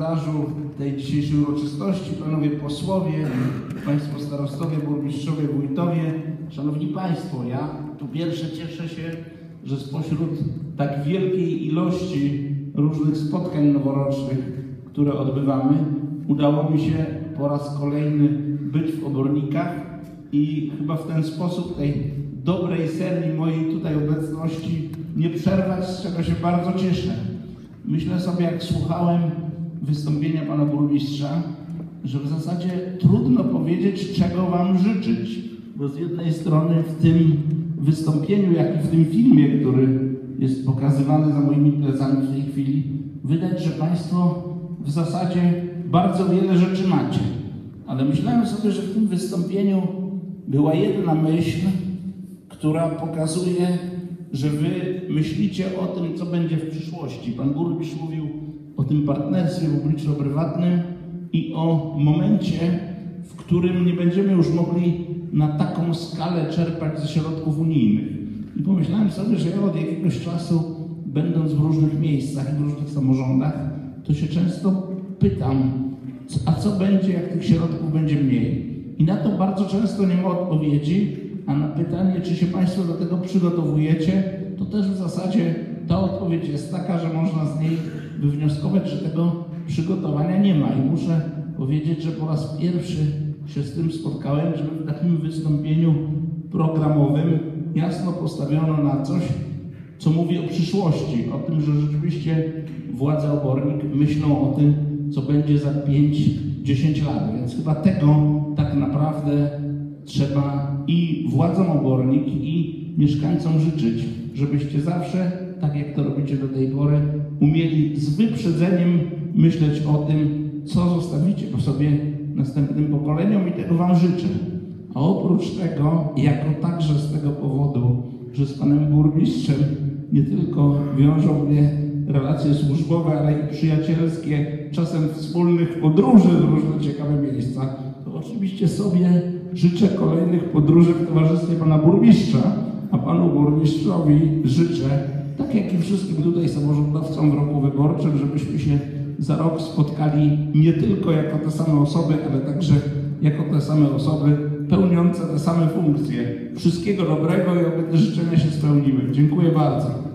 gospodarzu tej dzisiejszej uroczystości, panowie posłowie, państwo starostowie, burmistrzowie, wójtowie, szanowni państwo, ja po pierwsze cieszę się, że spośród tak wielkiej ilości różnych spotkań noworocznych, które odbywamy, udało mi się po raz kolejny być w obornikach i chyba w ten sposób tej dobrej serii mojej tutaj obecności nie przerwać, z czego się bardzo cieszę. Myślę sobie, jak słuchałem wystąpienia pana burmistrza, że w zasadzie trudno powiedzieć, czego wam życzyć, bo z jednej strony w tym wystąpieniu, jak i w tym filmie, który jest pokazywany za moimi plecami w tej chwili, widać, że państwo w zasadzie bardzo wiele rzeczy macie. Ale myślałem sobie, że w tym wystąpieniu była jedna myśl, która pokazuje, że wy myślicie o tym, co będzie w przyszłości. Pan burmistrz mówił o tym partnerstwie publiczno-prywatnym i o momencie, w którym nie będziemy już mogli na taką skalę czerpać ze środków unijnych. I pomyślałem sobie, że ja od jakiegoś czasu, będąc w różnych miejscach i w różnych samorządach, to się często pytam, a co będzie, jak tych środków będzie mniej? I na to bardzo często nie ma odpowiedzi, a na pytanie, czy się Państwo do tego przygotowujecie, to też w zasadzie odpowiedź jest taka, że można z niej wywnioskować, że tego przygotowania nie ma. I muszę powiedzieć, że po raz pierwszy się z tym spotkałem, żeby w takim wystąpieniu programowym jasno postawiono na coś, co mówi o przyszłości, o tym, że rzeczywiście władze obornik myślą o tym, co będzie za 5-10 lat. Więc chyba tego tak naprawdę trzeba i władzom obornik, i mieszkańcom życzyć, żebyście zawsze, tak jak to robicie do tej pory, umieli z wyprzedzeniem myśleć o tym, co zostawicie po sobie następnym pokoleniom i tego Wam życzę. A oprócz tego, jako także z tego powodu, że z Panem Burmistrzem nie tylko wiążą mnie relacje służbowe, ale i przyjacielskie, czasem wspólnych podróży w różne ciekawe miejsca, to oczywiście sobie życzę kolejnych podróży w towarzystwie Pana Burmistrza, a Panu Burmistrzowi życzę, tak jak i wszystkim tutaj samorządowcom w roku wyborczym, żebyśmy się za rok spotkali nie tylko jako te same osoby, ale także jako te same osoby pełniące te same funkcje. Wszystkiego dobrego i oby te życzenia się spełniły. Dziękuję bardzo.